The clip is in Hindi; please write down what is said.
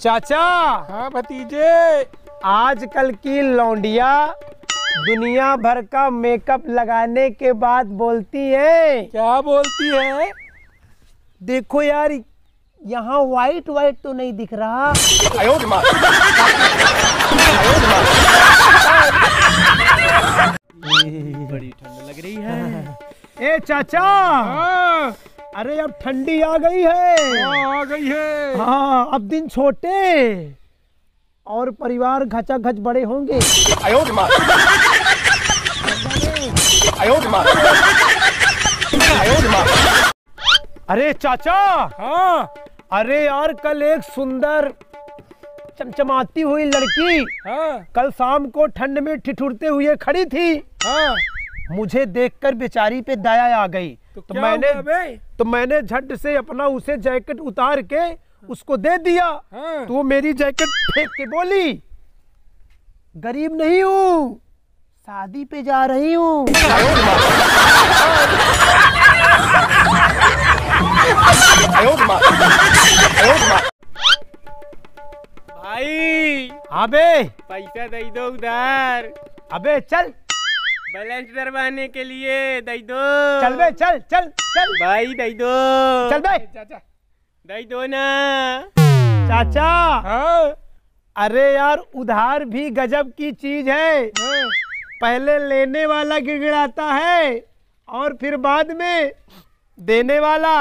चाचा। हाँ भतीजे। आजकल की लौंडिया दुनिया भर का मेकअप लगाने के बाद बोलती है। क्या बोलती है? देखो यार यहाँ व्हाइट व्हाइट तो नहीं दिख रहा। बड़ी ठंड लग रही है। ए चाचा। हाँ, अरे अब ठंडी आ गई है। हाँ, आ गई है। हाँ अब दिन छोटे। और परिवार घचा घच बड़े होंगे। अरे चाचा। हाँ। अरे यार कल एक सुंदर चमचमाती हुई लड़की हाँ। कल शाम को ठंड में ठिठुरते हुए खड़ी थी। हाँ। मुझे देखकर बेचारी पे दया आ गई। तो, तो मैंने तो मैंने झट से अपना उसे जैकेट उतार के उसको दे दिया। हाँ। तो वो मेरी जैकेट फेंक के बोली गरीब नहीं हूँ शादी पे जा रही हूँ। भाई अबे। पैसा दे दो उधार। अबे चल। बैलेंस डरवाने के लिए दे दो चल बे चल चल चल। भाई दे दो चल बे। दे दो ना। चाचा। हाँ। अरे यार उधार भी गजब की चीज़ है। हाँ। पहले लेने वाला गिड़गिड़ाता है और फिर बाद में देने वाला।